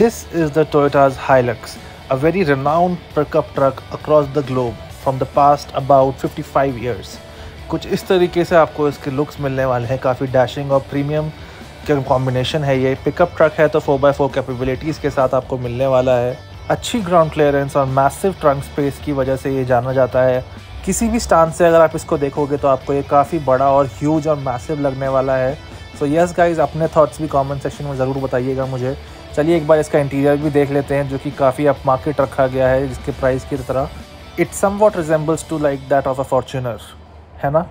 This is the Toyota's Hilux, a very renowned pickup truck across the globe from the past about 55 years. कुछ इस तरीके से आपको इसके लुक्स मिलने वाले हैं काफ़ी डैशिंग और प्रीमियम का कॉम्बिनेशन है ये। पिकअप ट्रक है तो 4x4 कैपेबिलिटीज़ के साथ आपको मिलने वाला है। अच्छी ग्राउंड क्लियरेंस और मैसिव ट्रंक स्पेस की वजह से ये जाना जाता है। किसी भी स्टान से अगर आप इसको देखोगे तो आपको ये काफ़ी बड़ा और ह्यूज और मैसिव लगने वाला है। सो यस गाइज़ अपने थाट्स भी कॉमेंट सेक्शन में ज़रूर बताइएगा मुझे। चलिए, एक बार इसका इंटीरियर भी देख लेते हैं, जो कि काफ़ी अप मार्केट रखा गया है, जिसके प्राइस की तरह। It somewhat resembles to like that of a Fortuner है ना?